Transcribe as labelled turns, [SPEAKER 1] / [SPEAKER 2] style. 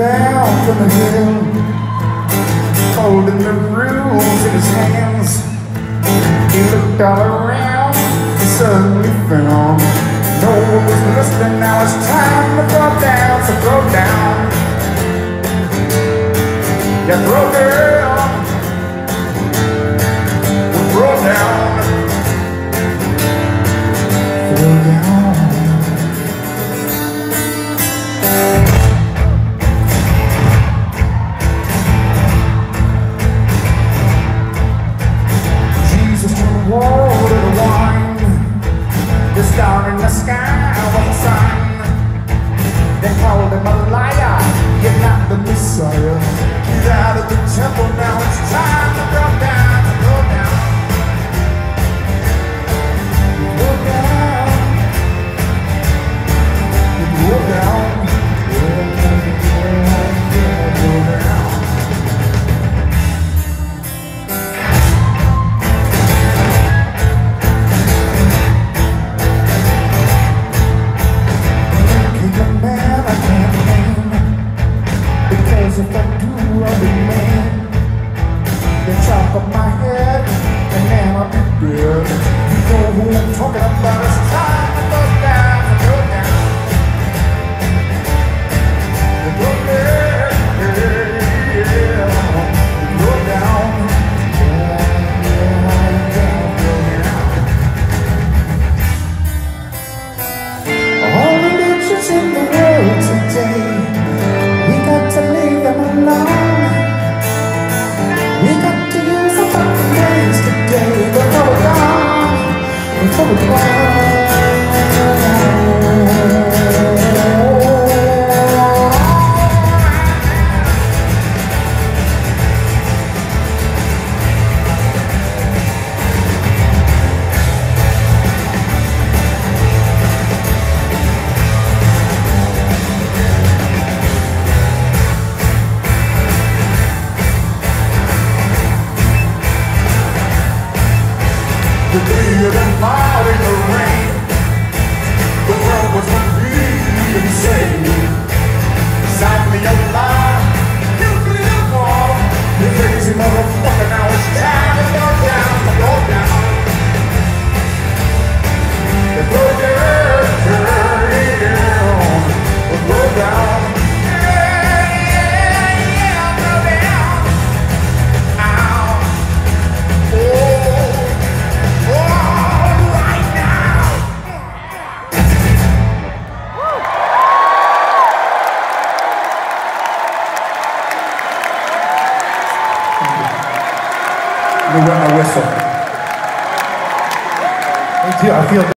[SPEAKER 1] down from the hill, holding the rules in his hands. He looked all around and suddenly found no one was listening. Now it's time to throw down, so throw down. Sky was a sign. They called him a liar, yet not the Messiah. He's out of the temple now. It's time to go Chop up my head And I'll be dead You know who I'm talking about The day of mile Me too. I feel.